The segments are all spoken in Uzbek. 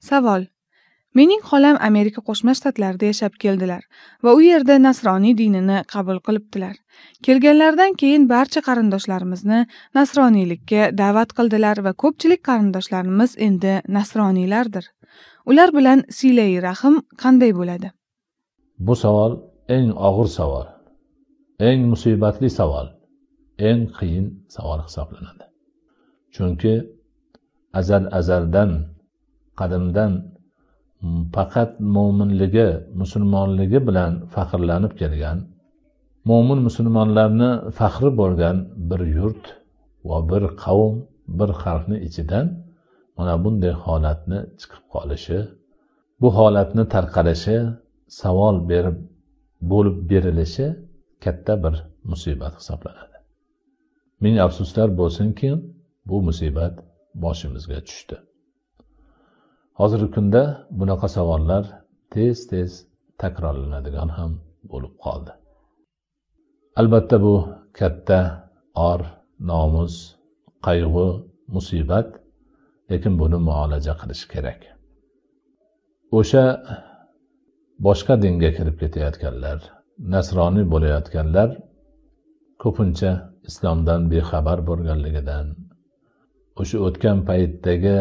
savol. Mening xolam amerika qo'shma shtatlarida yashab keldilar va u yerda nasroniy dinini qabul qilibdilar. Kelganlaridan keyin barcha qarindoshlarimizni nasroniylikka da'vat qildilar va ko'pchilik qarindoshlarimiz endi nasroniylardir. Ular bilan siylai rahm qanday bo'ladi? Bu savol eng og'ir savol eng musibatli savol eng qiyin savol hisoblanadi. Chunki azal azaldan qadimdan faqat mo'minligi musulmonligi bilan faxrlanib kelgan mo'min musulmonlarni faxri bo'lgan bir yurt va bir qavm bir xalqni ichidan mana bunday holatni chiqib qolishi bu holatni tarqalishi savol berib bo'lib berilishi katta bir musibat hisoblanadi. Ming afsuslar bo'lsinki bu musibat boshimizga tushdi. Hozirgi kunda bunaqa savollar tez tez takrorlanadigan ham bo'lib qoldi. Albatta bu katta or nomus qayg'u musibat lekin buni muolaja qilish kerak. O'sha boshqa dinga kirib ketayotganlar nasroniy bo'layotganlar ko'pincha islomdan bexabar bo'lganligidan o'sha o'tgan paytdagi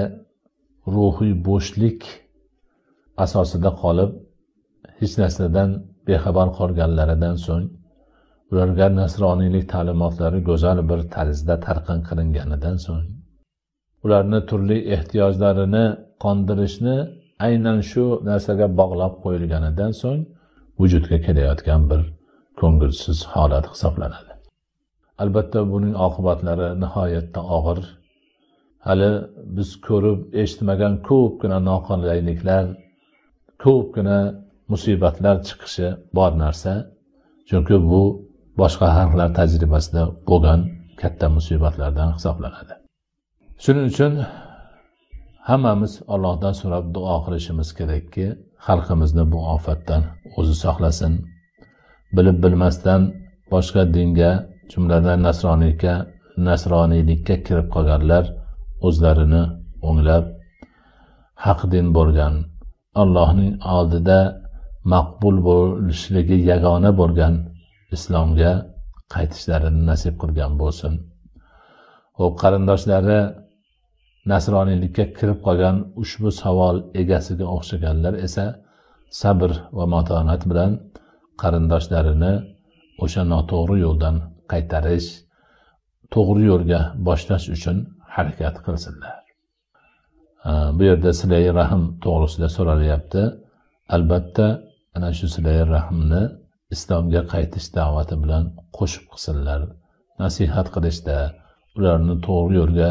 ruhiy bo'shlik asosida qolib hech narsadan bexabar qolganlaridan so'ng ularga nasroniylik ta'limotlari go'zal bir tarzda tarqin qilinganidan so'ng ularni turli ehtiyojlarini qondirishni aynan shu narsaga bog'lab qo'yilganidan so'ng vujudga kelayotgan bir ko'ngilsiz holat hisoblanadi. Albatta buning oqibatlari nihoyatda og'ir hali biz ko'rib eshitmagan ko'pgina noqulayliklar ko'pgina musibatlar chiqishi bor narsa chunki bu boshqa xalqlar tajribasida bo'lgan katta musibatlardan hisoblanadi. Shuning uchun hammamiz allohdan so'rab duo qilishimiz kerakki xalqimizni bu ofatdan o'zi saqlasin. Bilib bilmasdan boshqa dinga jumladan nasroniyga nasroniylikka kirib qolganlar o'zlarini o'nglab haq din bo'lgan allohning oldida maqbul bo'lishligi yagona bo'lgan islomga qaytishlarini nasib qilgan bo'lsin. Ho'p qarindoshlari nasroniylikka kirib qolgan ushbu savol egasiga o'xshaganlar esa sabr va matonat bilan qarindoshlarini o'sha noto'g'ri yo'ldan qaytarish to'g'ri yo'lga boshlash uchun harakat qilsinlar. Bu yerda silai rahm to'g'risida so'ralyapti. Albatta ana shu silai rahmni islomga qaytish da'vati bilan qo'shib qilsinlar. Nasihat qilishda ularni to'g'ri yo'lga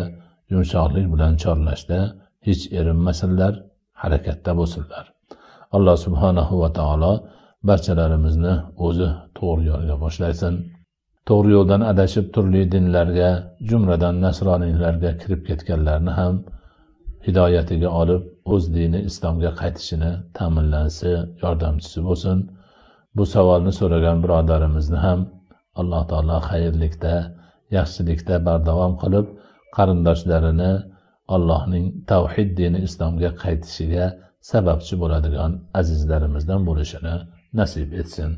yumshoqlik bilan chorlashda hech erinmasinlar harakatda bo'lsinlar. Alloh subhanahu va taolo barchalarimizni o'zi to'g'ri yo'lga boshlasin to'g'ri yo'ldan adashib turli dinlarga jumladan nasroniylarga kirib ketganlarni ham hidoyatiga olib o'z dini islomga qaytishini ta'minlansi yordamchisi bo'lsin. Bu savolni so'ragan birodarimizni ham alloh taolo xayrlikda yaxshilikda bardavom qilib qarindoshlarini allohning tavhid dini islomga qaytishiga sababchi bo'ladigan azizlarimizdan bo'lishini nasib etsin.